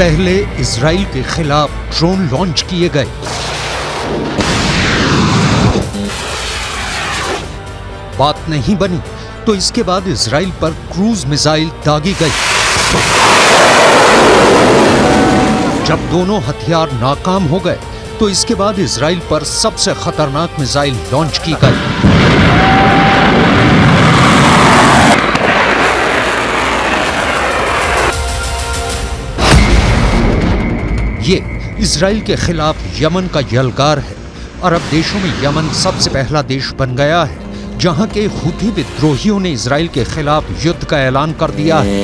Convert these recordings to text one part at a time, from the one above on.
पहले इसराइल के खिलाफ ड्रोन लॉन्च किए गए। बात नहीं बनी तो इसके बाद इसराइल पर क्रूज मिसाइल दागी गई। जब दोनों हथियार नाकाम हो गए तो इसके बाद इसराइल पर सबसे खतरनाक मिसाइल लॉन्च की गई। इसराइल के खिलाफ यमन का यलगार है अरब देशों में यमन सबसे पहला देश बन गया है जहां के हुथी विद्रोहियों ने इसराइल के खिलाफ युद्ध का ऐलान कर दिया है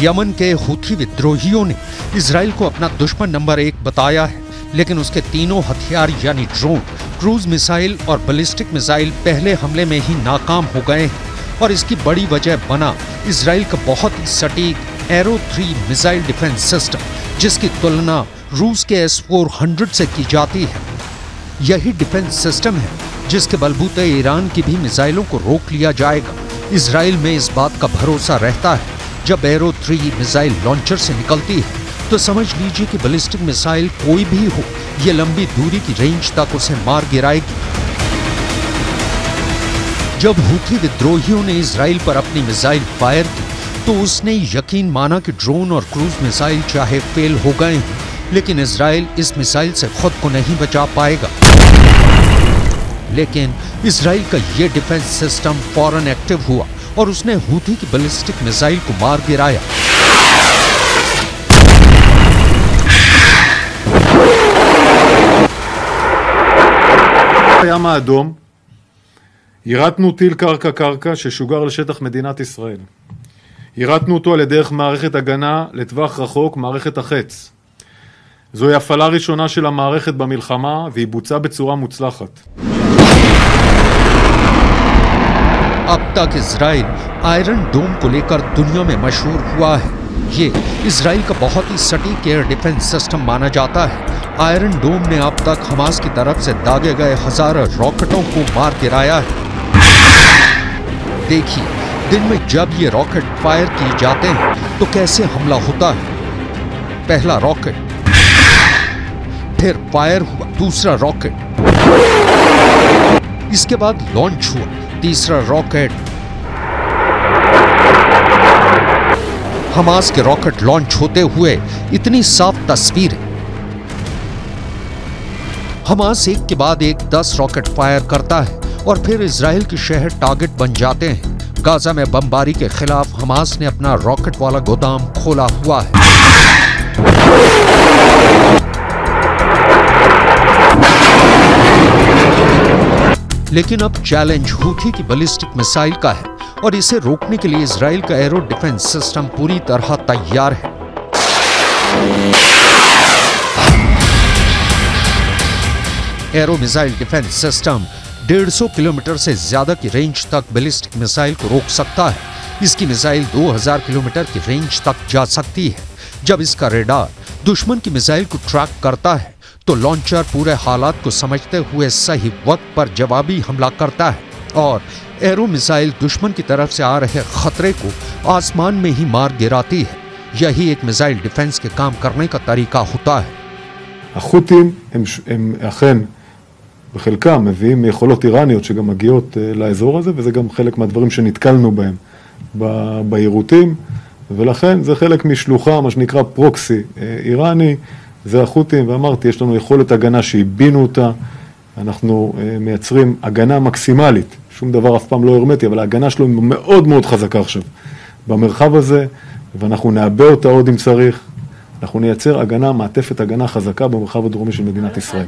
यमन के हुथी विद्रोहियों ने इसराइल को अपना दुश्मन नंबर एक बताया है, लेकिन उसके तीनों हथियार यानी ड्रोन, क्रूज मिसाइल और बलिस्टिक मिसाइल पहले हमले में ही नाकाम हो गए हैं और इसकी बड़ी वजह बना इसराइल का बहुत ही सटीक Arrow three missile defence system जिसकी तुलना रूस के एस फोर हंड्रेड से की जाती है। यही डिफेंस सिस्टम है, जिसके बलबूते ईरान की भी मिसाइलों को रोक लिया जाएगा। इसराइल में इस बात का भरोसा रहता है। जब एरो थ्री मिसाइल लॉन्चर से निकलती है तो समझ लीजिए कि बैलिस्टिक मिसाइल कोई भी हो, ये लंबी दूरी की रेंज तक उसे मार गिराएगी। जब हुथी विद्रोहियों ने इसराइल पर अपनी मिसाइल फायर की तो उसने यकीन माना कि ड्रोन और क्रूज मिसाइल चाहे फेल हो गए हैं, लेकिन इसराइल इस मिसाइल से खुद को नहीं बचा पाएगा। लेकिन इसराइल का ये डिफेंस सिस्टम फ़ौरन एक्टिव हुआ और उसने हूथी की बैलिस्टिक मिसाइल को मार गिराया הים האדום, יירטנו טיל קרקע-קרקע ששוגר לשטח מדינת ישראל. יירטנו אותו על ידי דרך מערכת הגנה לטווח רחוק, מערכת החץ. זוהי הפעלה ראשונה של המערכת במלחמה והיא בוצעה בצורה מוצלחת. अब तक इसराइल आयरन डोम को लेकर दुनिया में मशहूर हुआ है। ये इसराइल का बहुत ही सटीक एयर डिफेंस सिस्टम माना जाता है। आयरन डोम ने अब तक हमास की तरफ़ से दागे गए हज़ारों रॉकेटों को मार गिराया है। देखिए, दिन में जब ये रॉकेट फायर किए जाते हैं तो कैसे हमला होता है? पहला रॉकेट, फिर फायर हुआ दूसरा रॉकेट। इसके बाद लॉन्च हुआ। तीसरा रॉकेट। हमास के रॉकेट लॉन्च होते हुए इतनी साफ़ तस्वीर। हमास एक के बाद एक दस रॉकेट फायर करता है और फिर इसराइल के शहर टारगेट बन जाते हैं। गाजा में बमबारी के खिलाफ हमास ने अपना रॉकेट वाला गोदाम खोला हुआ है। लेकिन अब चैलेंज हूथी की बैलिस्टिक मिसाइल का है और इसे रोकने के लिए इसराइल का एरो डिफेंस सिस्टम पूरी तरह तैयार है। Arrow missile defence system 150 kilometre से ज़्यादा की रेंज तक बैलिस्टिक मिसाइल को रोक सकता है। इसकी मिसाइल 2000 किलोमीटर की रेंज तक जा सकती है, जब इसका रेडार दुश्मन की मिसाइल को ट्रैक करता है तो लॉन्चर पूरे हालात को समझते हुए सही वक्त पर जवाबी हमला करता है और एरो मिसाइल दुश्मन की तरफ से आ रहे खतरे को आसमान में ही मार गिराती है यही एक मिसाइल डिफेंस के काम करने का तरीका होता है החות'ים הם, הם אכן בחלקם מביאים יכולות איראניות שגם מגיעות uh, לאזור הזה וזה גם חלק מהדברים שנתקלנו בהם ב- ביירוטים ולכן זה חלק משלוחה, מה שנקרא פרוקסי uh, איראני, זה החות'ים ואמרתי יש לנו יכולת הגנה שהבינו אותה, אנחנו uh, מייצרים הגנה מקסימלית, שום דבר אף פעם לא הרמטי אבל ההגנה שלו היא מאוד מאוד חזקה עכשיו במרחב הזה ואנחנו נעבה אותה עוד אם צריך. אנחנו נייצר הגנה, מעטפת הגנה חזקה במרחב הדרומי של מדינת ישראל.